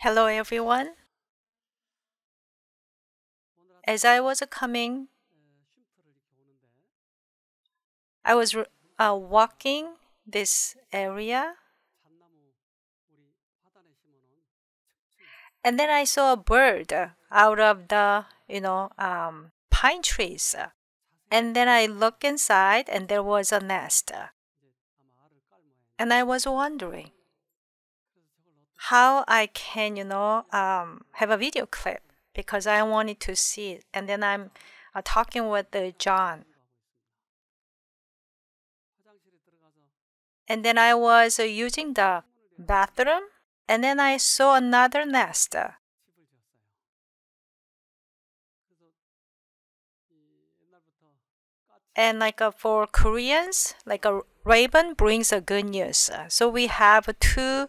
Hello, everyone. As I was coming, I was uh, walking this area, and then I saw a bird out of the you know um, pine trees, and then I looked inside, and there was a nest, and I was wondering how I can, you know, um, have a video clip because I wanted to see it. And then I'm uh, talking with uh, John. And then I was uh, using the bathroom, and then I saw another nest. And like uh, for Koreans, like a raven brings a good news. So we have two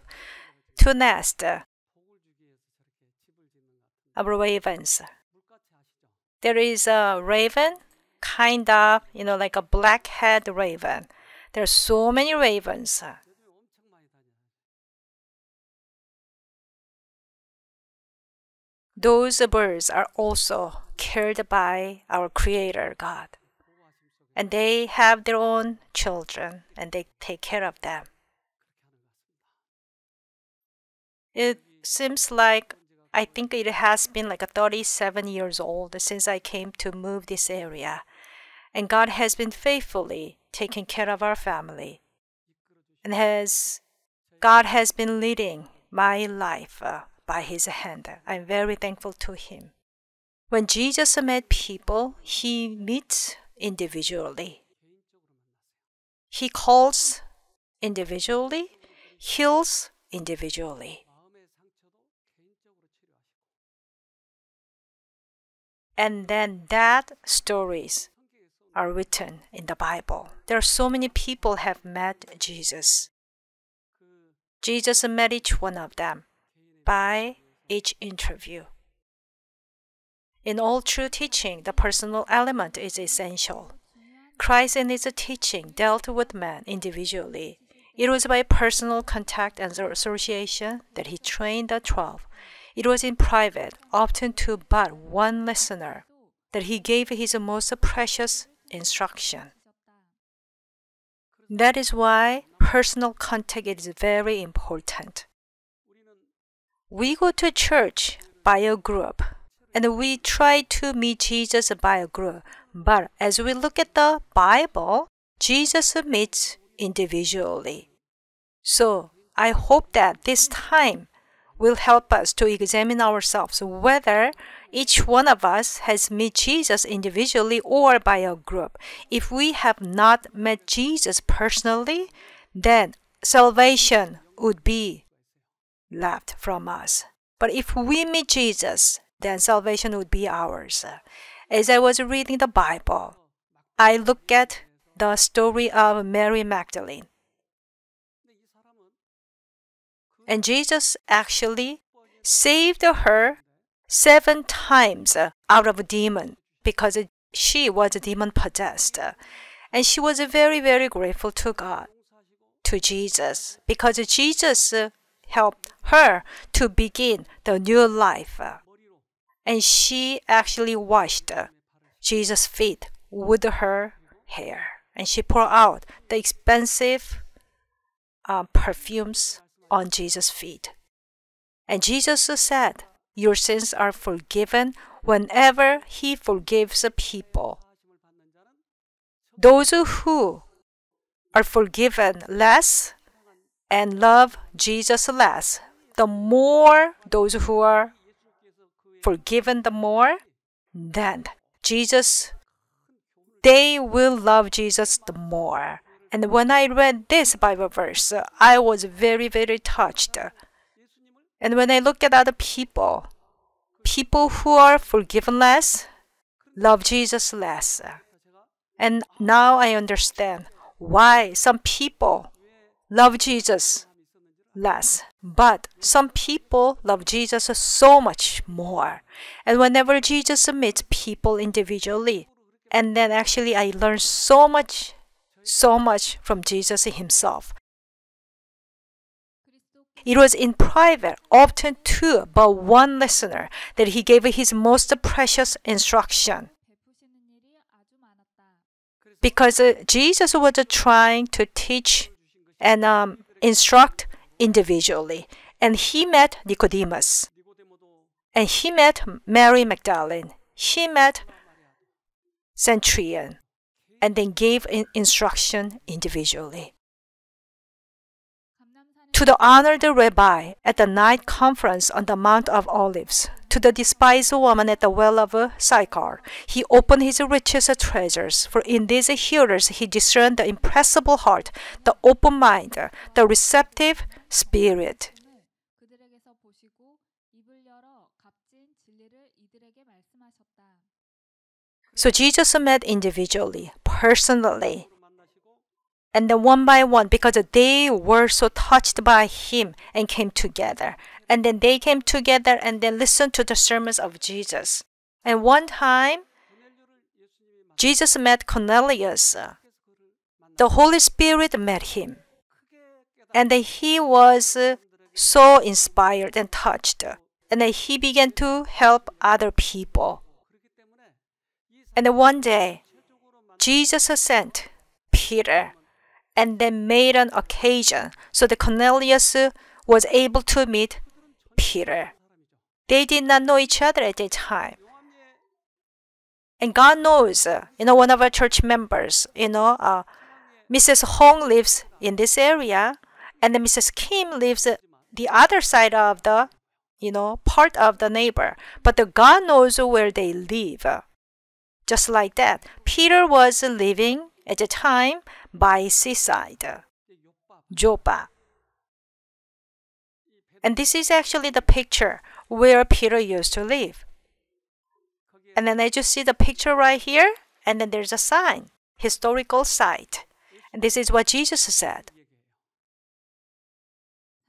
to nest of ravens. There is a raven, kind of, you know, like a black-head raven. There are so many ravens. Those birds are also cared by our Creator God. And they have their own children and they take care of them. It seems like I think it has been like 37 years old since I came to move this area. And God has been faithfully taking care of our family. And has God has been leading my life uh, by his hand. I'm very thankful to him. When Jesus met people, he meets individually. He calls individually, heals individually. And then that stories are written in the Bible. There are so many people have met Jesus. Jesus met each one of them by each interview. In all true teaching, the personal element is essential. Christ in his teaching dealt with men individually. It was by personal contact and association that he trained the twelve it was in private, often to but one listener, that he gave his most precious instruction. That is why personal contact is very important. We go to church by a group and we try to meet Jesus by a group. But as we look at the Bible, Jesus meets individually. So I hope that this time will help us to examine ourselves whether each one of us has met Jesus individually or by a group. If we have not met Jesus personally, then salvation would be left from us. But if we meet Jesus, then salvation would be ours. As I was reading the Bible, I look at the story of Mary Magdalene. And Jesus actually saved her seven times out of a demon because she was demon possessed. And she was very, very grateful to God, to Jesus, because Jesus helped her to begin the new life. And she actually washed Jesus' feet with her hair. And she poured out the expensive uh, perfumes on Jesus' feet. And Jesus said, Your sins are forgiven whenever He forgives a people. Those who are forgiven less and love Jesus less, the more those who are forgiven the more, then Jesus, they will love Jesus the more. And when I read this Bible verse, I was very, very touched. And when I look at other people, people who are forgiven less, love Jesus less. And now I understand why some people love Jesus less, but some people love Jesus so much more. And whenever Jesus meets people individually, and then actually I learn so much so much from Jesus himself. It was in private, often two but one listener, that he gave his most precious instruction. Because uh, Jesus was trying to teach and um, instruct individually, and he met Nicodemus, and he met Mary Magdalene, he met Centurion, and then gave instruction individually to the honored rabbi at the night conference on the Mount of Olives, to the despised woman at the well of Sychar, he opened his richest treasures, for in these hearers he discerned the impressible heart, the open mind, the receptive spirit. So Jesus met individually, personally, and then one by one because they were so touched by him and came together. And then they came together and then listened to the sermons of jesus. And one time jesus met cornelius. The holy spirit met him. And then he was uh, so inspired and touched. And then he began to help other people and one day jesus sent peter and then made an occasion so that Cornelius was able to meet Peter. They did not know each other at the time. And God knows, you know, one of our church members, you know, uh, Mrs. Hong lives in this area, and Mrs. Kim lives the other side of the, you know, part of the neighbor. But the God knows where they live. Just like that, Peter was living at the time by seaside, Joppa. And this is actually the picture where Peter used to live. And then as you see the picture right here, and then there's a sign, historical site. And this is what Jesus said.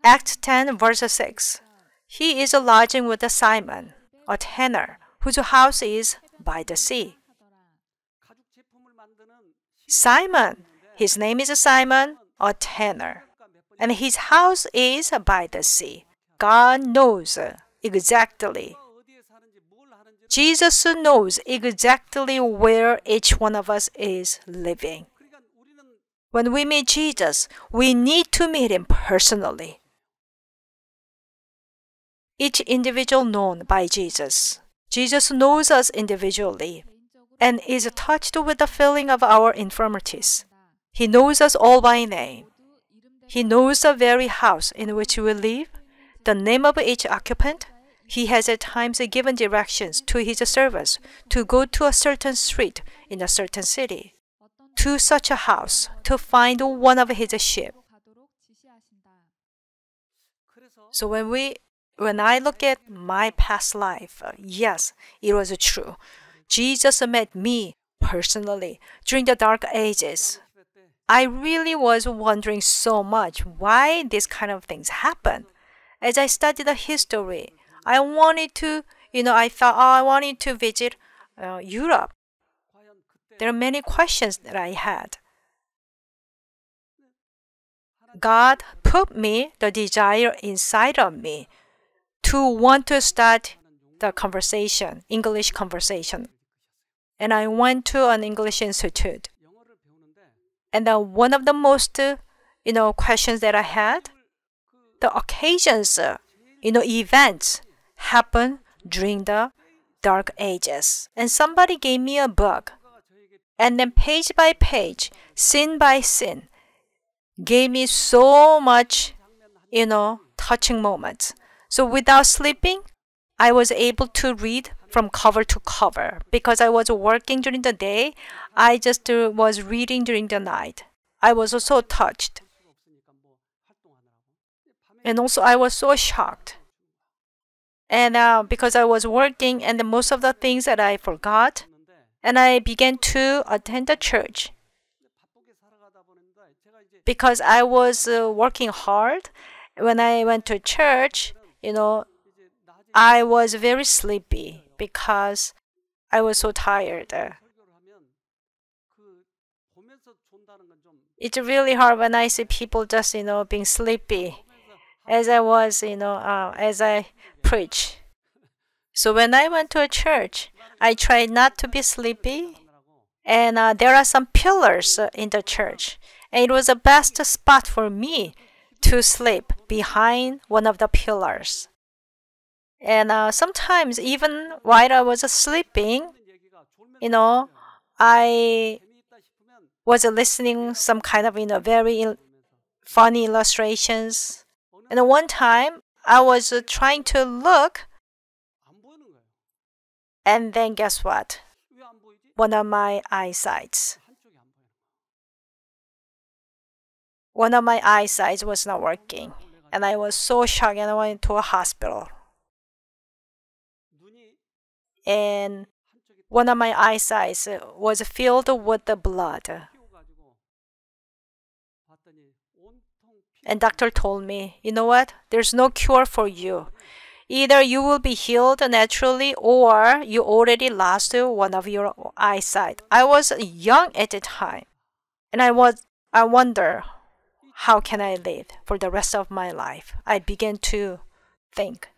Acts 10, verse 6. He is lodging with a Simon, a tanner, whose house is by the sea. Simon his name is Simon, a tanner, and his house is by the sea. God knows exactly. Jesus knows exactly where each one of us is living. When we meet Jesus, we need to meet him personally. Each individual known by Jesus. Jesus knows us individually and is touched with the feeling of our infirmities. He knows us all by name. He knows the very house in which we live, the name of each occupant. He has at times given directions to his servants to go to a certain street in a certain city, to such a house, to find one of his sheep. So when we when I look at my past life, uh, yes, it was true. Jesus met me personally during the dark ages I really was wondering so much why these kind of things happen. As I studied the history, I wanted to, you know, I thought, oh, I wanted to visit uh, Europe. There are many questions that I had. God put me the desire inside of me to want to start the conversation, English conversation. And I went to an English institute. And then one of the most, you know, questions that I had, the occasions, you know, events happen during the dark ages. And somebody gave me a book, and then page by page, scene by scene, gave me so much, you know, touching moments. So without sleeping, I was able to read from cover to cover because I was working during the day. I just uh, was reading during the night. I was so touched. And also, I was so shocked. And uh, because I was working, and most of the things that I forgot, and I began to attend the church because I was uh, working hard. When I went to church, you know, I was very sleepy because I was so tired. It's really hard when I see people just, you know, being sleepy. as I was, you know, uh, as I preach. So when I went to a church, I tried not to be sleepy, and uh, there are some pillars in the church, and it was the best spot for me to sleep behind one of the pillars. And uh, sometimes, even while I was sleeping, you know, I was listening some kind of you know very funny illustrations. And one time I was trying to look, and then guess what? One of my eyesights. One of my eyesights was not working, and I was so shocked, and I went to a hospital. And one of my eyesights uh, was filled with the blood. And doctor told me, you know what? There's no cure for you. Either you will be healed naturally or you already lost one of your eyesight. I was young at the time. And I was I wonder how can I live for the rest of my life? I began to think.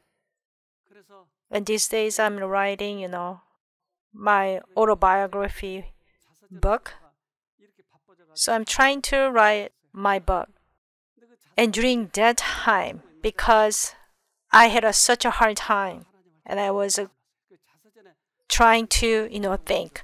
And these days I'm writing, you know, my autobiography book. So I'm trying to write my book. And during that time, because I had a, such a hard time, and I was uh, trying to, you know, think.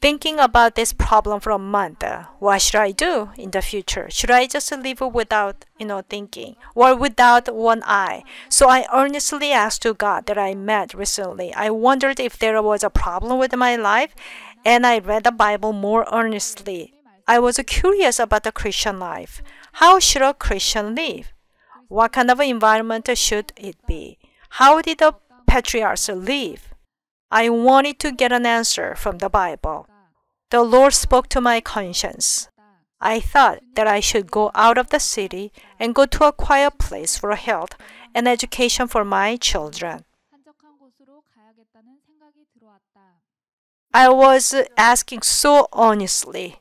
Thinking about this problem for a month, uh, what should I do in the future? Should I just live without, you know, thinking or without one eye? So I earnestly asked to God that I met recently. I wondered if there was a problem with my life, and I read the Bible more earnestly. I was curious about the Christian life. How should a Christian live? What kind of environment should it be? How did the patriarchs live? I wanted to get an answer from the Bible. The Lord spoke to my conscience. I thought that I should go out of the city and go to a quiet place for health and education for my children. I was asking so honestly,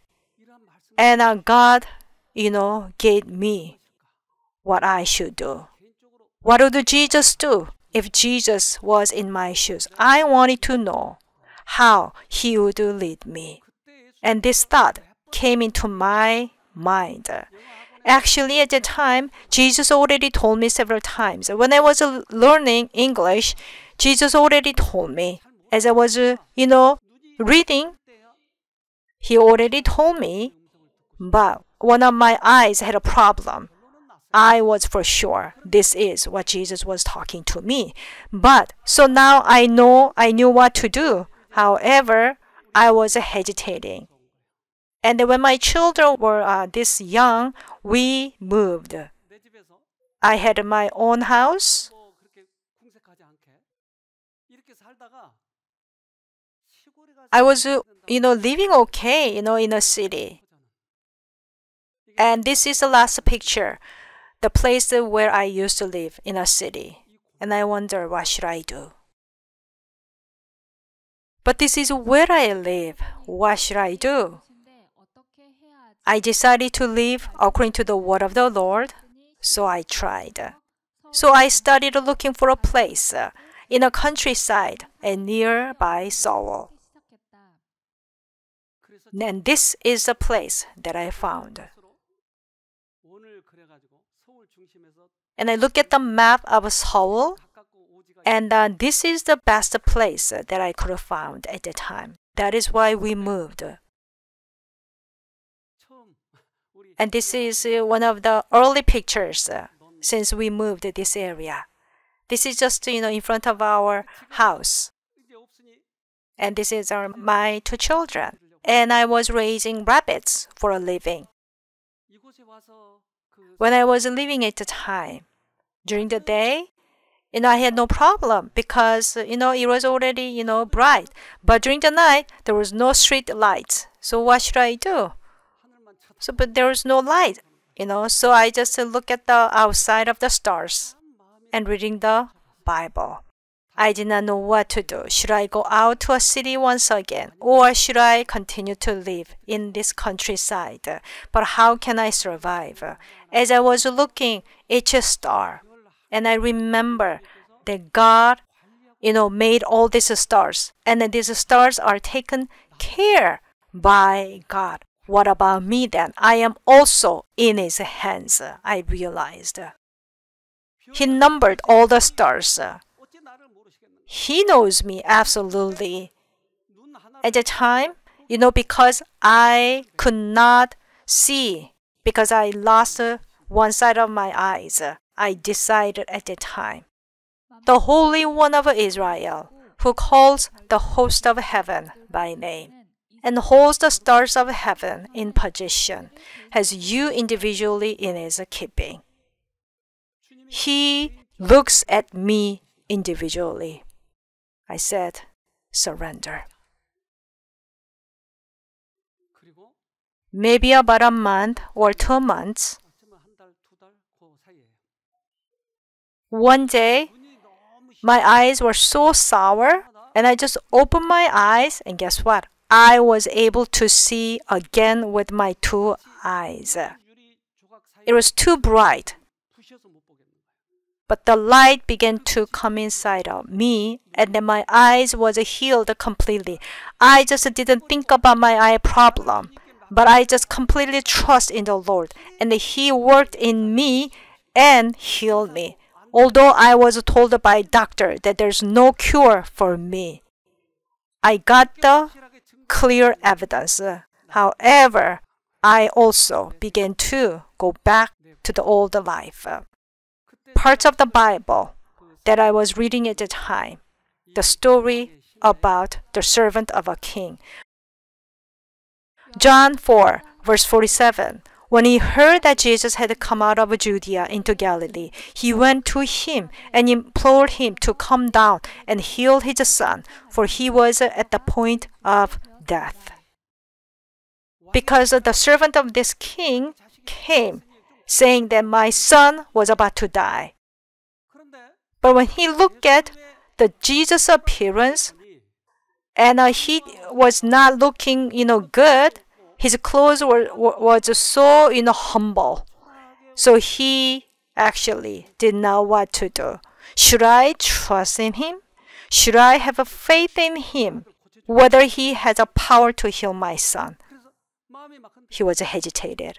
and uh, God, you know, gave me what I should do. What would Jesus do if Jesus was in my shoes? I wanted to know how he would lead me. And this thought came into my mind. Actually, at the time, Jesus already told me several times. When I was learning English, Jesus already told me. As I was, you know, reading, he already told me but one of my eyes had a problem. I was for sure this is what Jesus was talking to me. But so now I know I knew what to do. However, I was hesitating. And when my children were uh, this young, we moved. I had my own house. I was, you know, living okay, you know, in a city. And this is the last picture, the place where I used to live in a city. And I wonder what should I do? But this is where I live. What should I do? I decided to live according to the word of the Lord, so I tried. So I started looking for a place uh, in a countryside and nearby Seoul. And this is the place that I found. And I look at the map of Seoul, and uh, this is the best place that I could have found at the time. That is why we moved. And this is uh, one of the early pictures uh, since we moved this area. This is just you know in front of our house. And this is our, my two children. And I was raising rabbits for a living when I was living at the time. During the day, you know, I had no problem because, you know, it was already, you know, bright. But during the night, there was no street lights. So what should I do? So, but there was no light, you know, so I just look at the outside of the stars and reading the Bible. I did not know what to do. Should I go out to a city once again, or should I continue to live in this countryside? But how can I survive? As I was looking at each star, and I remember that God, you know, made all these stars, and these stars are taken care by God. What about me then? I am also in His hands, I realized. He numbered all the stars. He knows me absolutely. At the time, you know, because I could not see, because I lost uh, one side of my eyes, uh, I decided at the time. The Holy One of Israel, who calls the host of heaven by name and holds the stars of heaven in position, has you individually in his keeping. He looks at me individually. I said, surrender. Maybe about a month or two months. One day, my eyes were so sour, and I just opened my eyes, and guess what? I was able to see again with my two eyes. It was too bright but the light began to come inside of me, and then my eyes was healed completely. I just didn't think about my eye problem, but I just completely trust in the Lord, and He worked in me and healed me. Although I was told by doctor that there's no cure for me, I got the clear evidence. However, I also began to go back to the old life parts of the Bible that I was reading at the time, the story about the servant of a king. John 4, verse 47. When he heard that Jesus had come out of Judea into Galilee, he went to him and implored him to come down and heal his son, for he was at the point of death. Because the servant of this king came saying that my son was about to die. But when he looked at the Jesus appearance, and uh, he was not looking, you know, good. His clothes were, were was so, you know, humble. So he actually did not know what to do. Should I trust in him? Should I have a faith in him? Whether he has a power to heal my son? He was hesitated.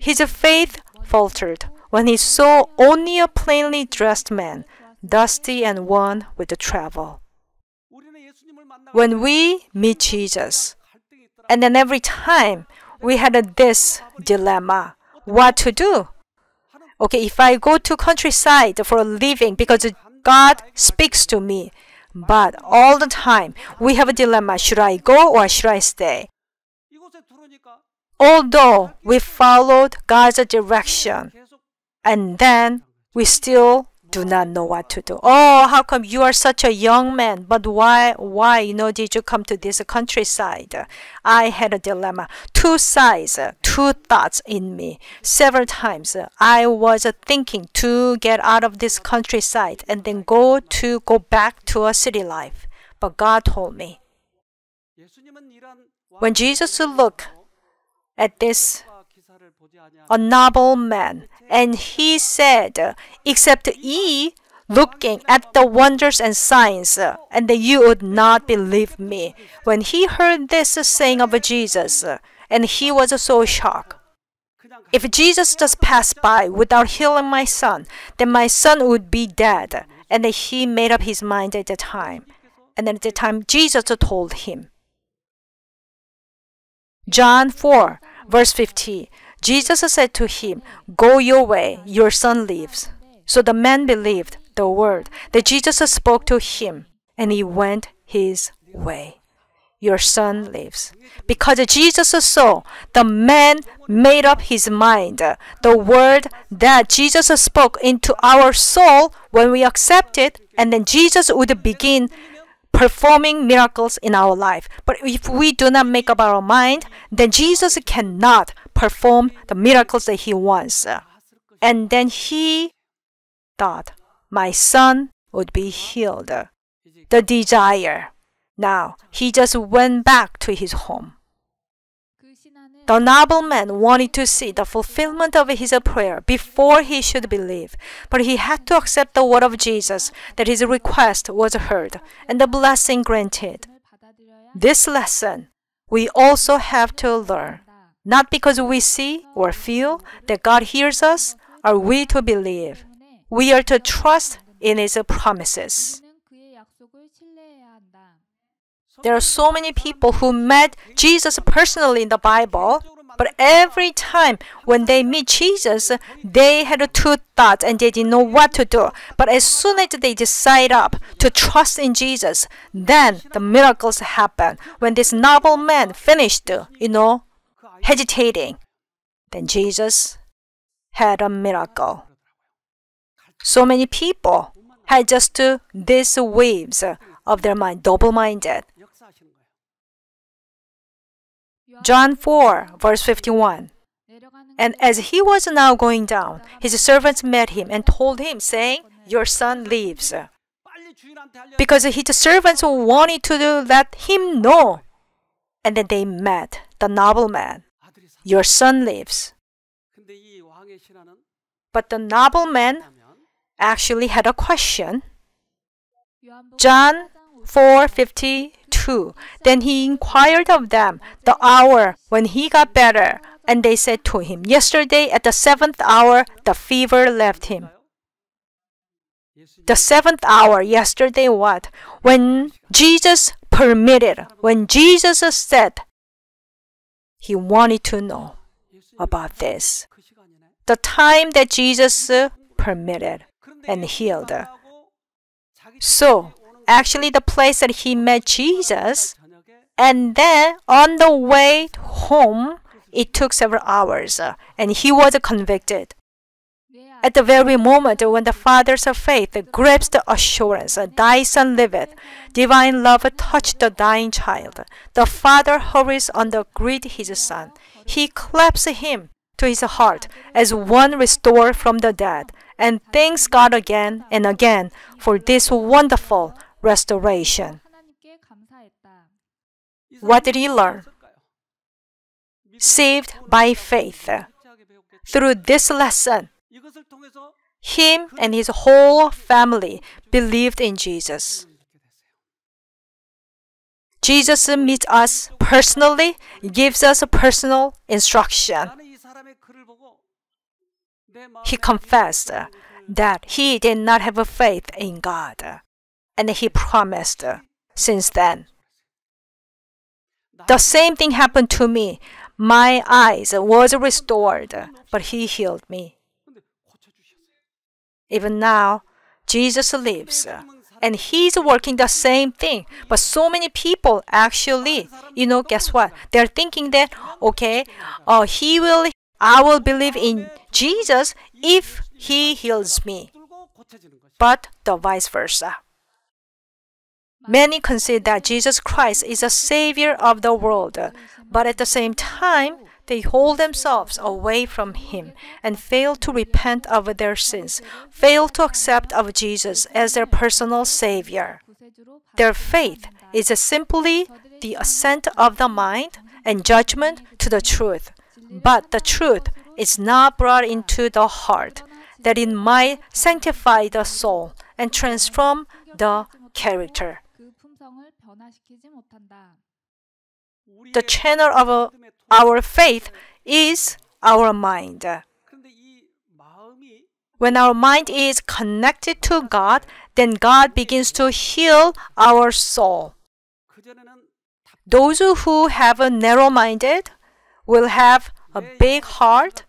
His faith faltered when he saw only a plainly dressed man, dusty and worn with the travel. When we meet Jesus, and then every time we had this dilemma what to do. Okay, if I go to countryside for a living because God speaks to me, but all the time we have a dilemma should I go or should I stay? although we followed God's direction, and then we still do not know what to do. Oh, how come you are such a young man? But why, why, you know, did you come to this countryside? I had a dilemma. Two sides, two thoughts in me. Several times I was thinking to get out of this countryside and then go to go back to a city life. But God told me. When Jesus looked at this a noble man, and he said, Except ye looking at the wonders and signs, and that you would not believe me. When he heard this saying of Jesus, and he was so shocked. If Jesus just passed by without healing my son, then my son would be dead. And he made up his mind at the time. And at the time, Jesus told him. John 4, Verse 50 Jesus said to him, Go your way, your son lives. So the man believed the word that Jesus spoke to him, and he went his way. Your son lives. Because Jesus saw, the man made up his mind. The word that Jesus spoke into our soul when we accept it, and then Jesus would begin performing miracles in our life. But if we do not make up our mind, then Jesus cannot perform the miracles that he wants. And then he thought, my son would be healed. The desire. Now, he just went back to his home. The nobleman wanted to see the fulfillment of his prayer before he should believe, but he had to accept the word of Jesus that his request was heard and the blessing granted. This lesson we also have to learn, not because we see or feel that God hears us, are we to believe. We are to trust in His promises. There are so many people who met Jesus personally in the Bible, but every time when they meet Jesus, they had two thoughts and they didn't know what to do. But as soon as they decide up to trust in Jesus, then the miracles happen. When this noble man finished, you know, hesitating, then Jesus had a miracle. So many people had just these waves of their mind, double minded. John 4, verse 51. And as he was now going down, his servants met him and told him, saying, Your son lives. Because his servants wanted to let him know. And then they met the nobleman. Your son lives. But the nobleman actually had a question. John 4:52 Then he inquired of them the hour when he got better and they said to him yesterday at the 7th hour the fever left him. The 7th hour yesterday what? When Jesus permitted when Jesus said he wanted to know about this the time that Jesus permitted and healed so actually the place that he met Jesus. And then on the way home, it took several hours and he was convicted. At the very moment when the fathers of faith grasps the assurance, thy son liveth, divine love touched the dying child. The father hurries on to greet his son. He claps him to his heart as one restored from the dead and thanks God again and again for this wonderful restoration. What did he learn? Saved by faith. Through this lesson, him and his whole family believed in Jesus. Jesus meets us personally, gives us a personal instruction. He confessed that he did not have a faith in God and he promised since then. The same thing happened to me. My eyes was restored, but he healed me. Even now, Jesus lives and he's working the same thing. But so many people actually, you know, guess what? They're thinking that okay, uh, he will, I will believe in Jesus if he heals me. But the vice versa. Many consider that Jesus Christ is a Savior of the world, but at the same time, they hold themselves away from Him and fail to repent of their sins, fail to accept of Jesus as their personal Savior. Their faith is simply the assent of the mind and judgment to the truth, but the truth is not brought into the heart, that it might sanctify the soul and transform the character. The channel of our faith is our mind. When our mind is connected to God, then God begins to heal our soul. Those who have a narrow minded will have a big heart.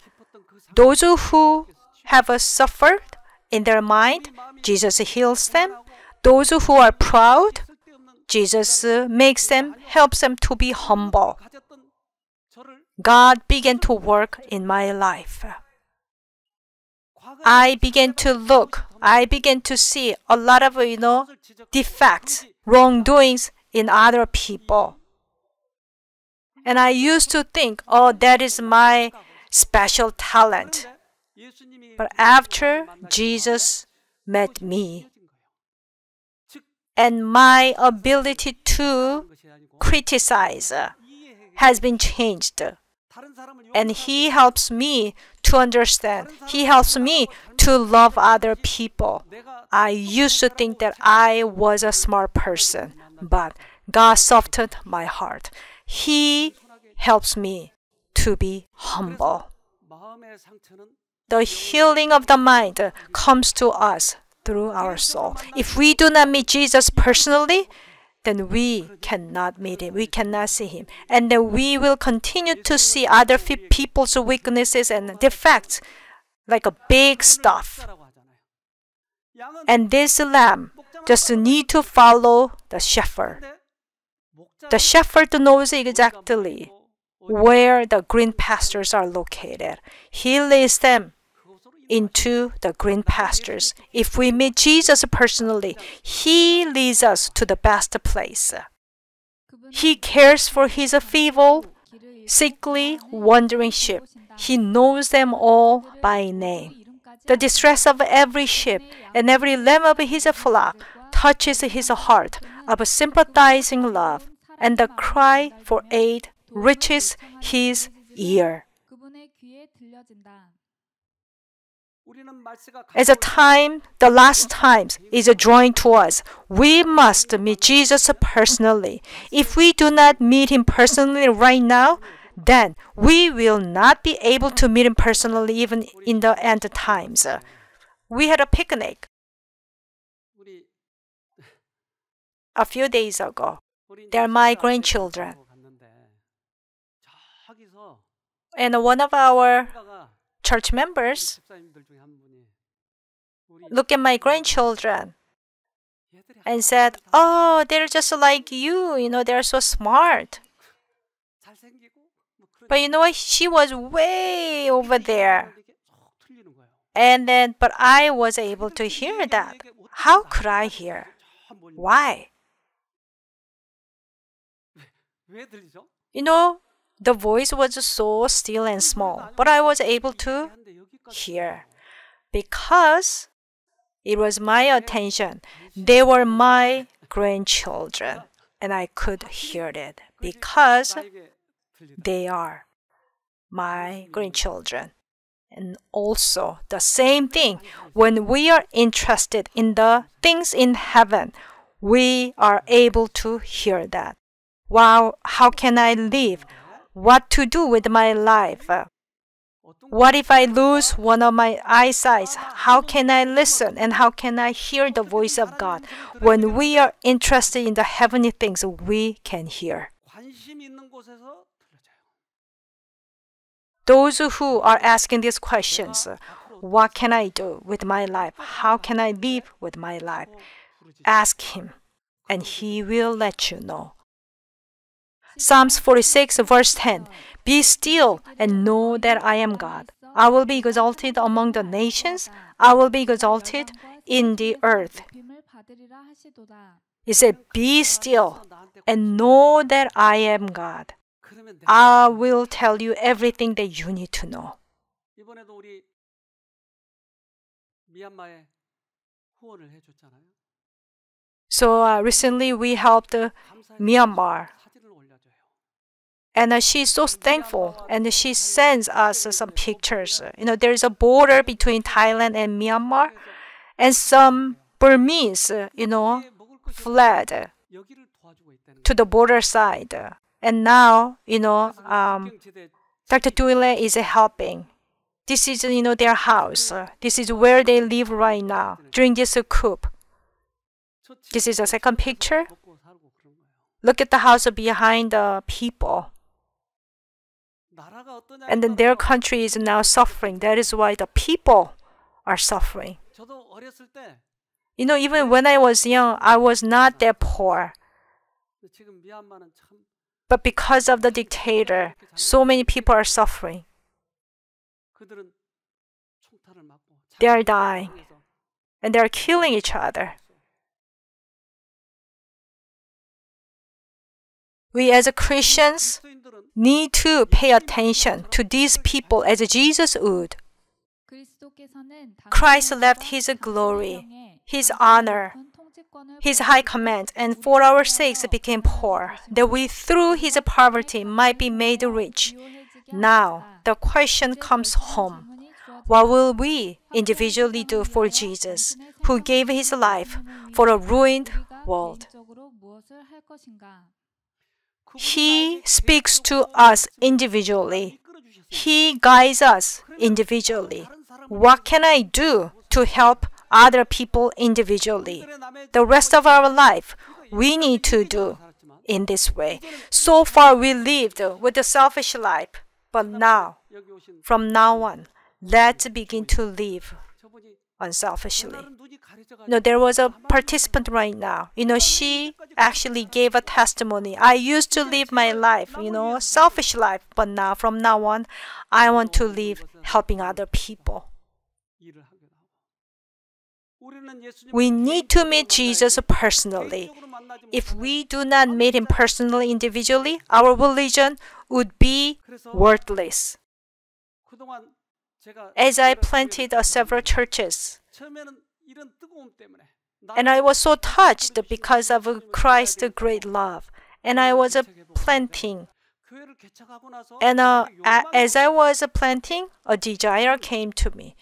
Those who have a suffered in their mind, Jesus heals them. Those who are proud, Jesus makes them, helps them to be humble. God began to work in my life. I began to look, I began to see a lot of, you know, defects, wrongdoings in other people. And I used to think, oh, that is my special talent. But after Jesus met me. And my ability to criticize has been changed. And He helps me to understand. He helps me to love other people. I used to think that I was a smart person, but God softened my heart. He helps me to be humble. The healing of the mind comes to us through our soul. If we do not meet Jesus personally, then we cannot meet him. We cannot see him. And then we will continue to see other people's weaknesses and defects like a big stuff. And this lamb just need to follow the shepherd. The shepherd knows exactly where the green pastures are located. He leads them into the green pastures. If we meet Jesus personally, He leads us to the best place. He cares for His feeble, sickly, wandering sheep. He knows them all by name. The distress of every sheep and every lamb of His flock touches His heart of sympathizing love, and the cry for aid reaches His ear. As a time, the last times is drawing to us, we must meet Jesus personally. If we do not meet him personally right now, then we will not be able to meet him personally even in the end times. We had a picnic a few days ago. They're my grandchildren. And one of our church members look at my grandchildren and said, Oh, they're just like you, you know, they're so smart. But you know what? She was way over there. And then, but I was able to hear that. How could I hear? Why? You know, the voice was so still and small, but I was able to hear because it was my attention. They were my grandchildren, and I could hear it because they are my grandchildren. And also, the same thing, when we are interested in the things in heaven, we are able to hear that. Wow, how can I live? What to do with my life? What if I lose one of my eyesight? How can I listen and how can I hear the voice of God? When we are interested in the heavenly things, we can hear. Those who are asking these questions, what can I do with my life? How can I live with my life? Ask Him, and He will let you know. Psalms 46, verse 10 Be still and know that I am God. I will be exalted among the nations, I will be exalted in the earth. He said, Be still and know that I am God. I will tell you everything that you need to know. So uh, recently we helped uh, Myanmar and she's so thankful. And she sends us some pictures. You know there's a border between thailand and myanmar and some burmese you know fled to the border side. And now you know um, dr Duile is helping. This is you know their house. This is where they live right now during this coup. This is a second picture look at the house behind the people and then their country is now suffering. That is why the people are suffering. You know, even when I was young, I was not that poor. But because of the dictator, so many people are suffering. They are dying. And they are killing each other. We as Christians need to pay attention to these people as Jesus would. Christ left his glory his honor, his high command, and for our sakes became poor, that we through his poverty might be made rich. Now, the question comes home. What will we individually do for Jesus, who gave his life for a ruined world? He speaks to us individually. He guides us individually. What can I do to help other people individually? The rest of our life, we need to do in this way. So far, we lived with a selfish life, but now, from now on, let's begin to live unselfishly. No, there was a participant right now. You know, she actually gave a testimony. I used to live my life, you know, selfish life, but now, from now on, I want to live helping other people. We need to meet Jesus personally. If we do not meet him personally, individually, our religion would be worthless. As I planted several churches, and I was so touched because of Christ's great love. And I was planting. And uh, as I was planting, a desire came to me.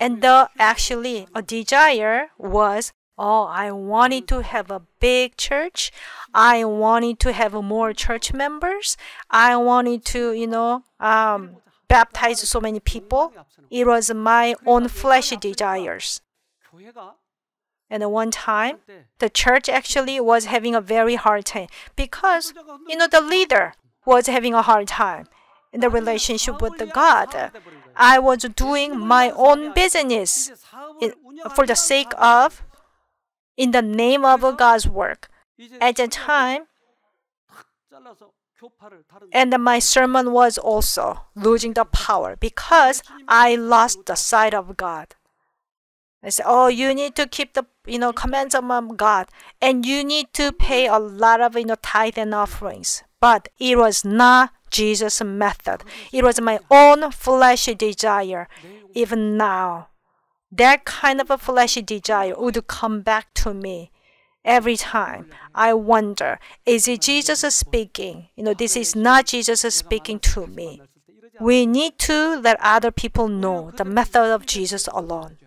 And the, actually, a desire was oh, I wanted to have a big church. I wanted to have more church members. I wanted to, you know, um, baptize so many people. It was my own fleshy desires. And one time, the church actually was having a very hard time because, you know, the leader was having a hard time in the relationship with the God. I was doing my own business for the sake of, in the name of God's work. At the time, and my sermon was also losing the power because I lost the sight of God. I said, "Oh, you need to keep the you know commands of God, and you need to pay a lot of you know tithe and offerings." But it was not Jesus' method. It was my own fleshy desire. Even now, that kind of a fleshy desire would come back to me every time. I wonder, is it Jesus speaking? You know, this is not Jesus speaking to me. We need to let other people know the method of Jesus alone.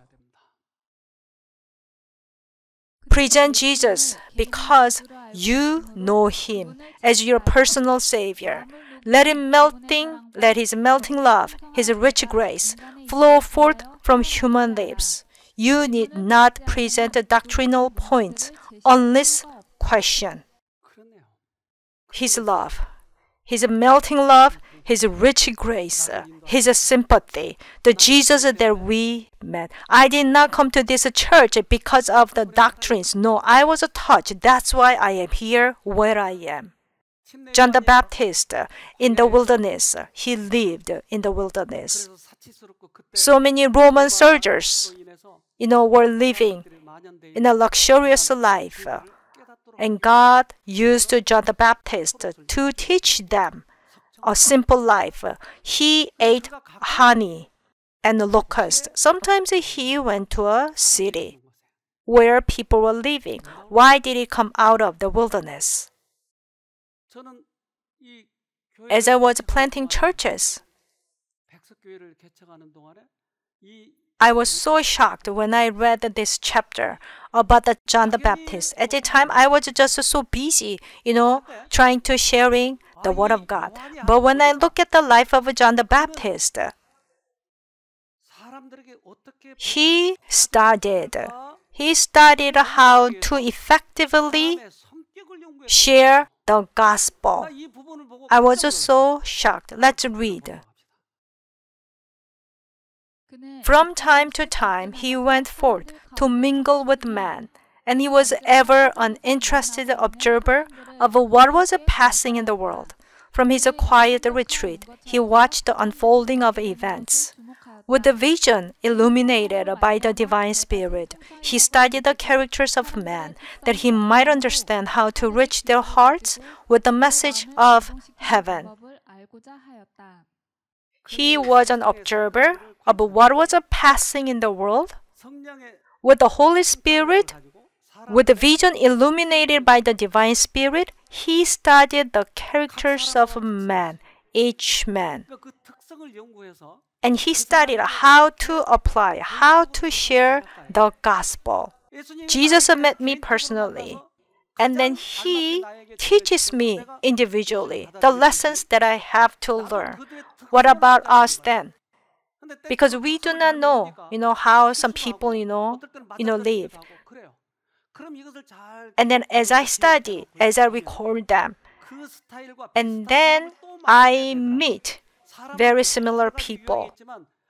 Present Jesus because you know him as your personal savior. Let him melting, let his melting love, his rich grace flow forth from human lips. You need not present doctrinal points, this question. His love, his melting love, his rich grace, his sympathy, the Jesus that we met. I did not come to this church because of the doctrines. No, I was touched. That's why I am here where I am. John the Baptist in the wilderness, he lived in the wilderness. So many Roman soldiers, you know, were living in a luxurious life. And God used John the Baptist to teach them a simple life. He ate honey and locust. Sometimes he went to a city where people were living. Why did he come out of the wilderness? As I was planting churches, I was so shocked when I read this chapter about the John the Baptist. At the time, I was just so busy, you know, trying to sharing the Word of God. But when I look at the life of John the Baptist, he studied. He studied how to effectively share the gospel. I was so shocked. Let's read. From time to time, he went forth to mingle with men and he was ever an interested observer of what was passing in the world. From his quiet retreat, he watched the unfolding of events. With the vision illuminated by the divine spirit, he studied the characters of men that he might understand how to reach their hearts with the message of heaven. He was an observer of what was passing in the world. With the Holy Spirit, with the vision illuminated by the Divine Spirit, he studied the characters of man, each man. And he studied how to apply, how to share the gospel. Jesus met me personally, and then he teaches me individually the lessons that I have to learn. What about us then? Because we do not know, you know, how some people, you know, you know, live. And then as I study, as I recall them, and then I meet very similar people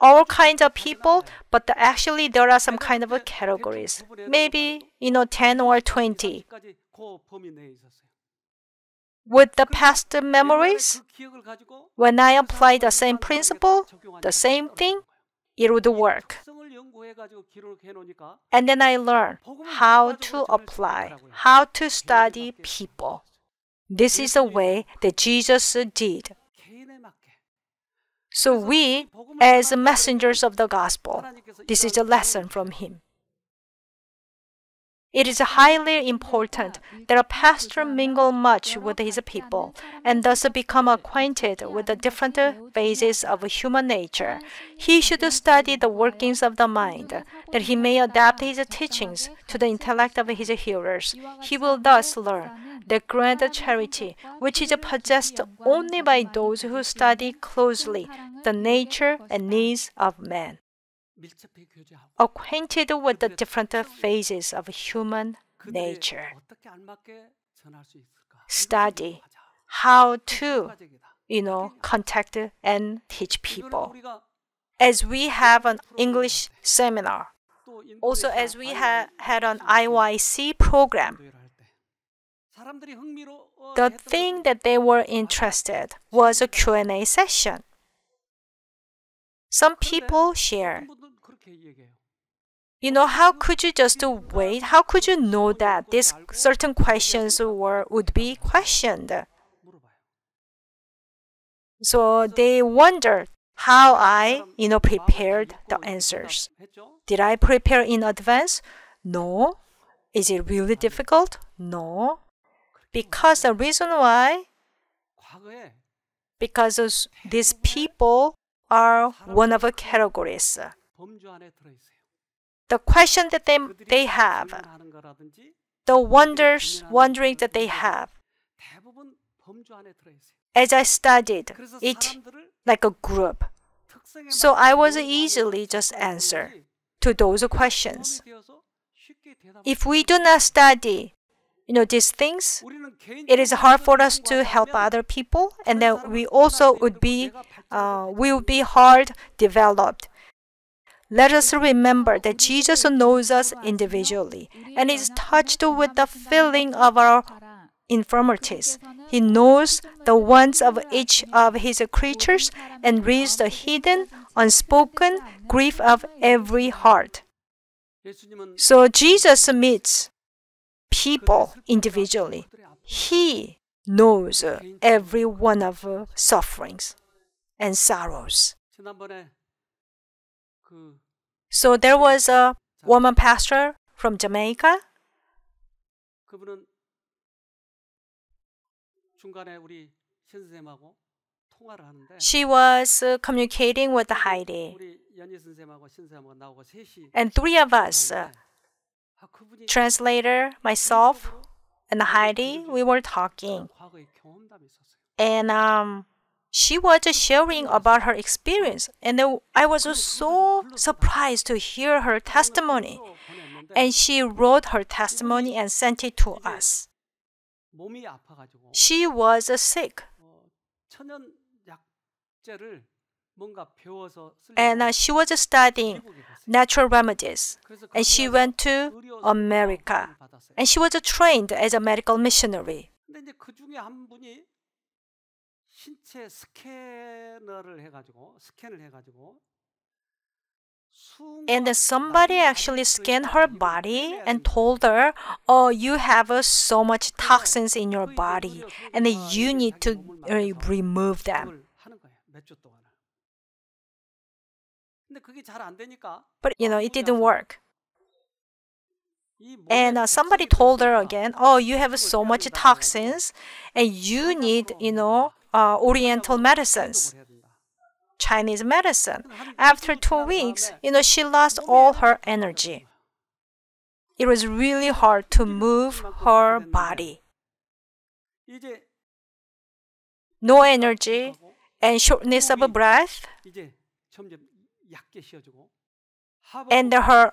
all kinds of people, but the, actually there are some kind of categories, maybe you know 10 or 20 with the past memories, when I apply the same principle, the same thing, it would work. And then I learn how to apply, how to study people. This is the way that Jesus did. So we, as messengers of the gospel, this is a lesson from him. It is highly important that a pastor mingle much with his people and thus become acquainted with the different phases of human nature. He should study the workings of the mind, that he may adapt his teachings to the intellect of his hearers. He will thus learn the grand charity, which is possessed only by those who study closely the nature and needs of man acquainted with the different phases of human nature. Study how to, you know, contact and teach people. As we have an English seminar, also as we ha- had an IYC program, the thing that they were interested was a Q&A session. Some people shared you know, how could you just wait? How could you know that these certain questions were would be questioned? So they wondered how I, you know, prepared the answers. Did I prepare in advance? No. Is it really difficult? No. Because the reason why because these people are one of the categories. The question that they, they have, the wonders, wondering that they have, as I studied it like a group, so I was easily just answer to those questions. If we do not study, you know, these things, it is hard for us to help other people, and then we also would be, uh, we would be hard developed. Let us remember that Jesus knows us individually and is touched with the feeling of our infirmities. He knows the wants of each of his creatures and reads the hidden, unspoken grief of every heart. So Jesus meets people individually. He knows every one of sufferings and sorrows. So there was a woman pastor from Jamaica. She was uh, communicating with Heidi. And three of us, uh, translator, myself, and Heidi, we were talking. And um, she was sharing about her experience, and I was so surprised to hear her testimony. And she wrote her testimony and sent it to us. She was sick. And uh, she was studying natural remedies. And she went to America. And she was trained as a medical missionary. 신체 스캐너를 해가지고 스캔을 해가지고 And then somebody actually scanned her body and told her, Oh, you have uh, so much toxins in your body, and then you need to uh, remove them. 그걸 하는 거예요 몇 주 동안을. 근데 그게 잘 안 되니까 But you know, it didn't work. And uh, somebody told her again, "Oh, you have so much toxins, and you need, you know, uh, Oriental medicines, Chinese medicine." After two weeks, you know, she lost all her energy. It was really hard to move her body. No energy and shortness of breath, and her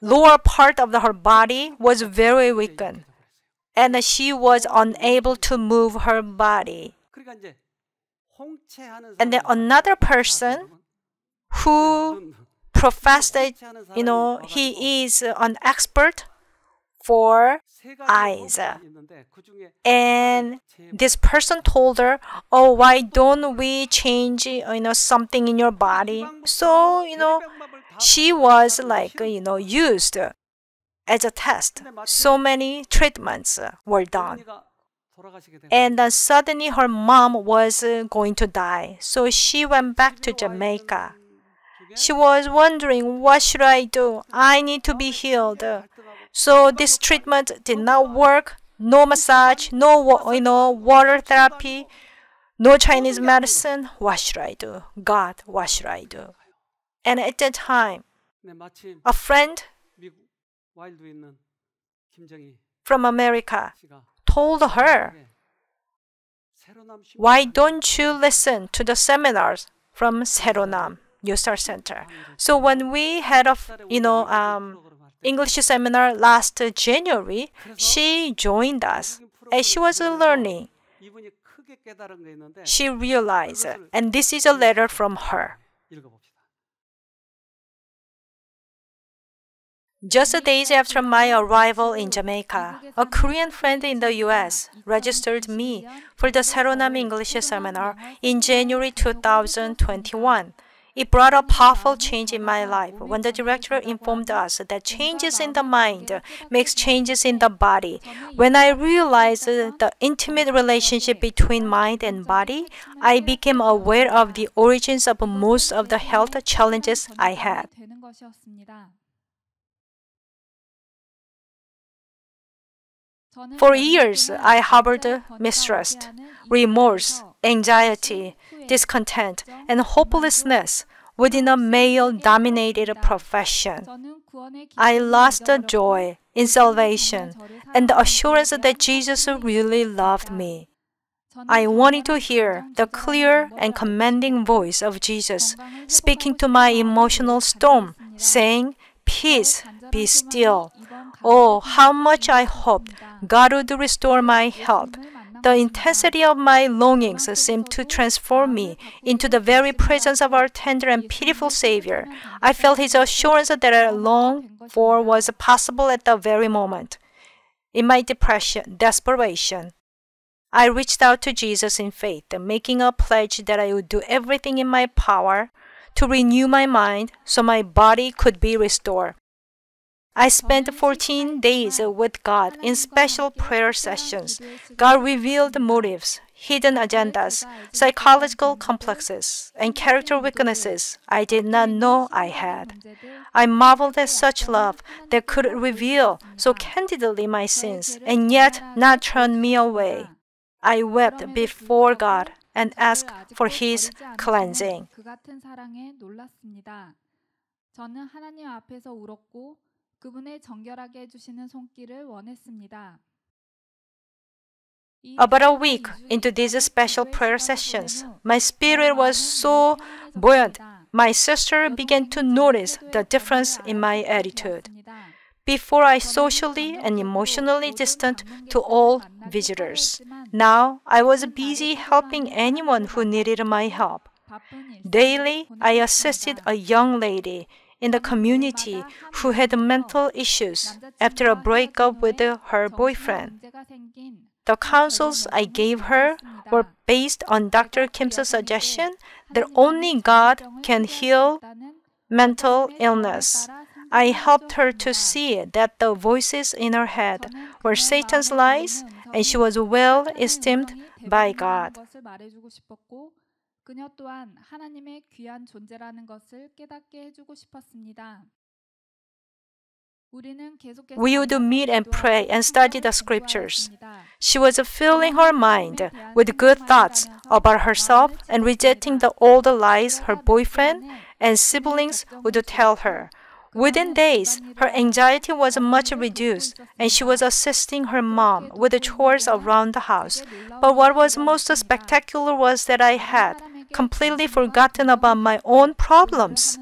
lower part of her body was very weakened, and she was unable to move her body. And then another person who professed that you know he is an expert for eyes. And this person told her, "Oh, why don't we change you know something in your body?" So you know she was like, you know, used as a test. So many treatments uh, were done. And then suddenly her mom was uh, going to die. So she went back to Jamaica. She was wondering, what should I do? I need to be healed. So this treatment did not work. No massage, no you know, water therapy, no Chinese medicine. What should I do? God, what should I do? And at that time, a friend from America told her, Why don't you listen to the seminars from Seronam New Star Center? So when we had a you know um, English seminar last January, she joined us and she was learning. She realized, and this is a letter from her. Just days after my arrival in Jamaica, a Korean friend in the US registered me for the Saeronam English seminar in January 2021. It brought a powerful change in my life when the director informed us that changes in the mind makes changes in the body. When I realized the intimate relationship between mind and body, I became aware of the origins of most of the health challenges I had. For years, I harbored mistrust, remorse, anxiety, discontent, and hopelessness within a male dominated profession. I lost the joy in salvation and the assurance that Jesus really loved me. I wanted to hear the clear and commanding voice of Jesus speaking to my emotional storm, saying, Peace, be still. Oh, how much I hoped God would restore my health. The intensity of my longings seemed to transform me into the very presence of our tender and pitiful Savior. I felt His assurance that I longed for was possible at the very moment. In my depression, desperation, I reached out to Jesus in faith, making a pledge that I would do everything in my power to renew my mind so my body could be restored. I spent 14 days with God in special prayer sessions. God revealed motives, hidden agendas, psychological complexes, and character weaknesses I did not know I had. I marveled at such love that could reveal so candidly my sins and yet not turn me away. I wept before God and asked for His cleansing. 저는 하나님 앞에서 울었고 about a week into these special prayer sessions, my spirit was so buoyant. My sister began to notice the difference in my attitude. Before I socially and emotionally distant to all visitors. Now I was busy helping anyone who needed my help. Daily, I assisted a young lady in the community who had mental issues after a breakup with her boyfriend. The counsels I gave her were based on Dr. Kim's suggestion that only God can heal mental illness. I helped her to see that the voices in her head were Satan's lies and she was well esteemed by God. 그녀 또한 하나님의 귀한 존재라는 것을 깨닫게 해주고 싶었습니다. We would meet and pray and study the scriptures. She was filling her mind with good thoughts about herself and rejecting the old lies her boyfriend and siblings would tell her. Within days, her anxiety was much reduced, and she was assisting her mom with the chores around the house. But what was most spectacular was that I had completely forgotten about my own problems.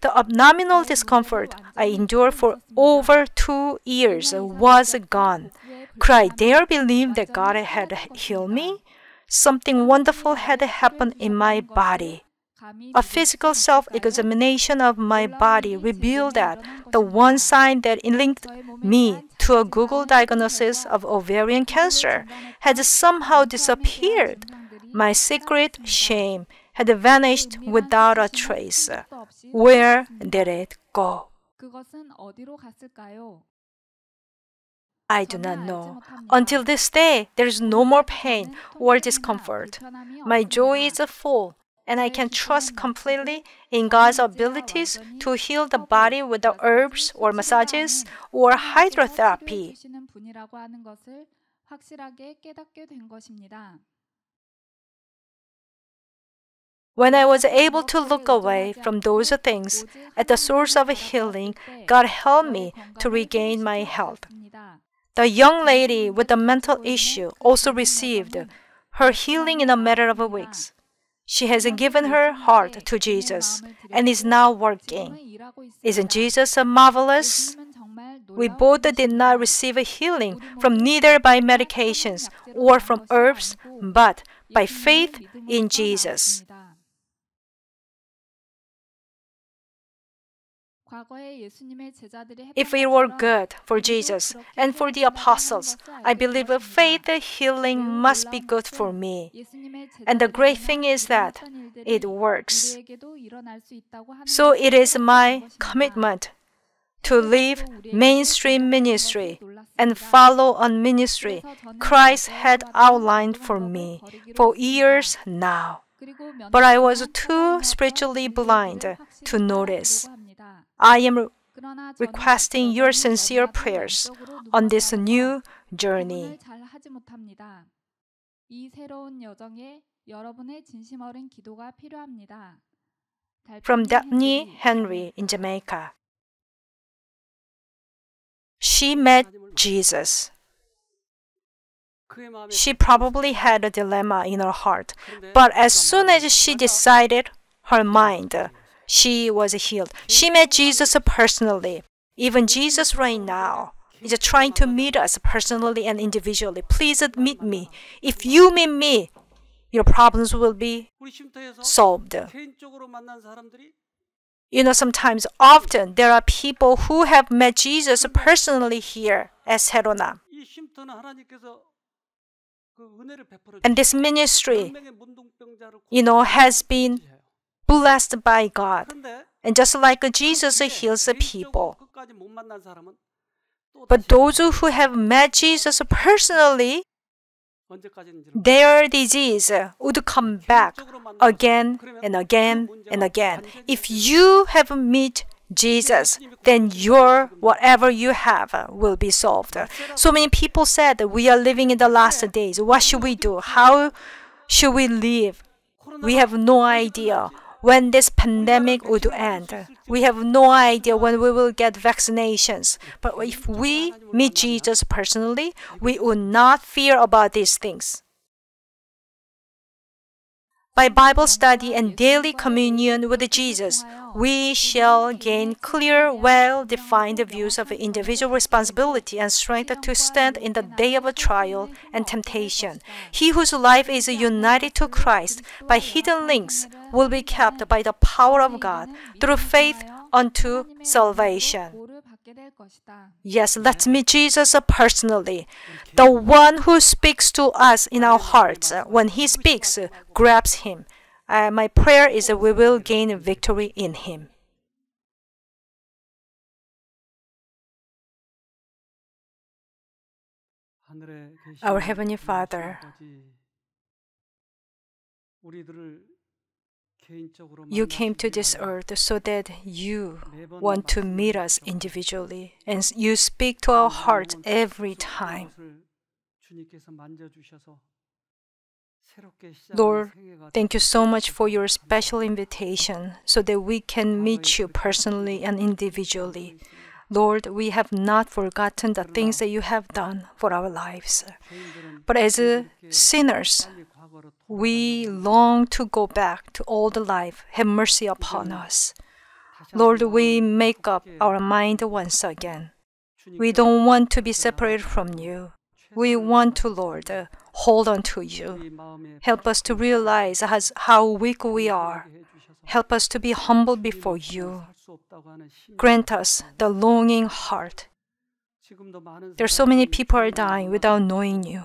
The abdominal discomfort I endured for over two years was gone. Could I dare believe that God had healed me? Something wonderful had happened in my body. A physical self examination of my body revealed that the one sign that linked me to a Google diagnosis of ovarian cancer had somehow disappeared. My secret shame had vanished without a trace. Where did it go? I do not know. Until this day, there is no more pain or discomfort. My joy is full and I can trust completely in God's abilities to heal the body with the herbs or massages or hydrotherapy. When I was able to look away from those things at the source of healing, God helped me to regain my health. The young lady with the mental issue also received her healing in a matter of weeks. She has given her heart to Jesus and is now working. Isn't Jesus marvelous? We both did not receive a healing from neither by medications or from herbs, but by faith in Jesus. If it were good for Jesus and for the apostles, I believe faith healing must be good for me. And the great thing is that it works. So it is my commitment to leave mainstream ministry and follow on ministry Christ had outlined for me for years now. But I was too spiritually blind to notice. I am requesting your sincere prayers on this new journey. From Daphne Henry in Jamaica. She met Jesus. She probably had a dilemma in her heart, but as soon as she decided her mind, she was healed. She met Jesus personally. Even Jesus right now is trying to meet us personally and individually. Please meet me. If you meet me, your problems will be solved. You know, sometimes, often, there are people who have met Jesus personally here at Serona. And this ministry, you know, has been blessed by God. And just like Jesus heals the people. But those who have met Jesus personally, their disease would come back again and again and again. If you have met Jesus, then your whatever you have will be solved. So many people said we are living in the last days. What should we do? How should we live? We have no idea when this pandemic would end. We have no idea when we will get vaccinations. But if we meet Jesus personally, we would not fear about these things. By Bible study and daily communion with Jesus, we shall gain clear, well defined views of individual responsibility and strength to stand in the day of trial and temptation. He whose life is united to Christ by hidden links will be kept by the power of God through faith unto salvation. Yes, let's meet Jesus personally. The one who speaks to us in our hearts. When he speaks, grabs him. Uh, my prayer is that we will gain victory in him. Our Heavenly Father, you came to this earth so that you want to meet us individually and you speak to our hearts every time. Lord, thank you so much for your special invitation so that we can meet you personally and individually. Lord, we have not forgotten the things that you have done for our lives. But as sinners, we long to go back to old life. Have mercy upon us. Lord, we make up our mind once again. We don't want to be separated from you. We want to, Lord, hold on to you. Help us to realize how weak we are. Help us to be humble before you. Grant us the longing heart. There are so many people are dying without knowing you.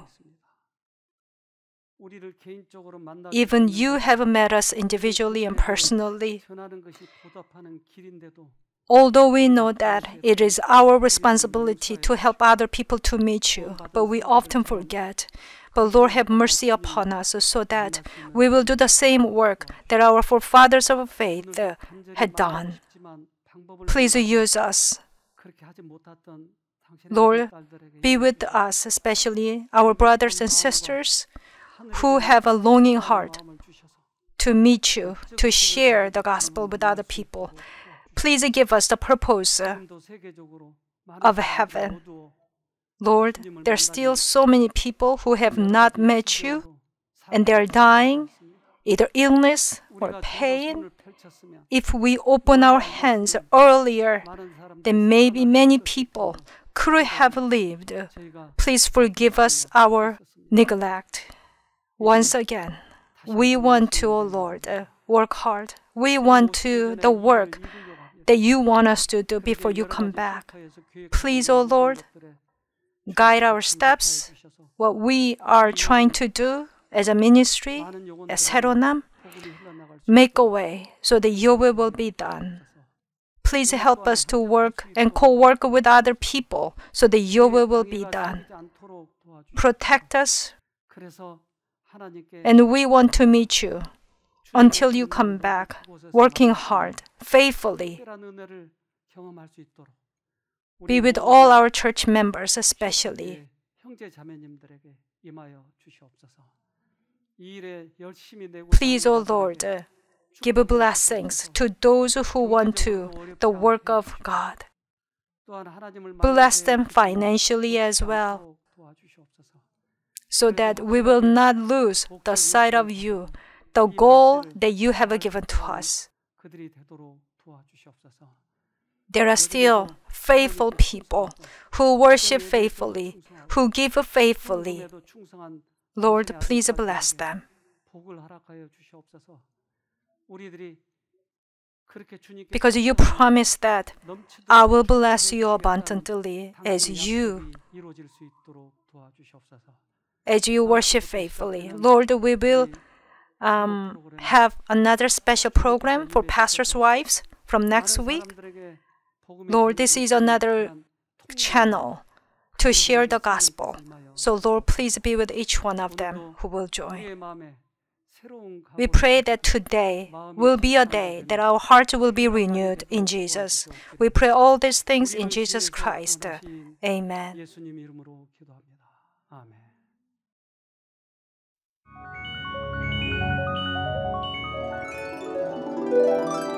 Even you have met us individually and personally. Although we know that it is our responsibility to help other people to meet you, but we often forget. But Lord, have mercy upon us so that we will do the same work that our forefathers of faith uh, had done. Please use us. Lord, be with us, especially our brothers and sisters who have a longing heart to meet you, to share the gospel with other people. Please give us the purpose of heaven. Lord, there are still so many people who have not met you and they are dying, either illness or pain. If we open our hands earlier, then maybe many people could have lived. Please forgive us our neglect. Once again, we want to, O oh Lord, uh, work hard. We want to the work that you want us to do before you come back. Please, O oh Lord, guide our steps, what we are trying to do as a ministry, as Saeronam. Make a way so that your will will be done. Please help us to work and co work with other people so that your will will be done. Protect us, and we want to meet you until you come back, working hard, faithfully. Be with all our church members, especially. Please, O oh Lord, give blessings to those who want to the work of God. Bless them financially as well, so that we will not lose the sight of you the goal that you have given to us. There are still faithful people who worship faithfully, who give faithfully. Lord, please bless them. Because you promised that I will bless you abundantly as you as you worship faithfully. Lord, we will um, have another special program for pastors' wives from next week. Lord, this is another channel to share the gospel. So, Lord, please be with each one of them who will join. We pray that today will be a day that our hearts will be renewed in Jesus. We pray all these things in Jesus Christ. Amen. Música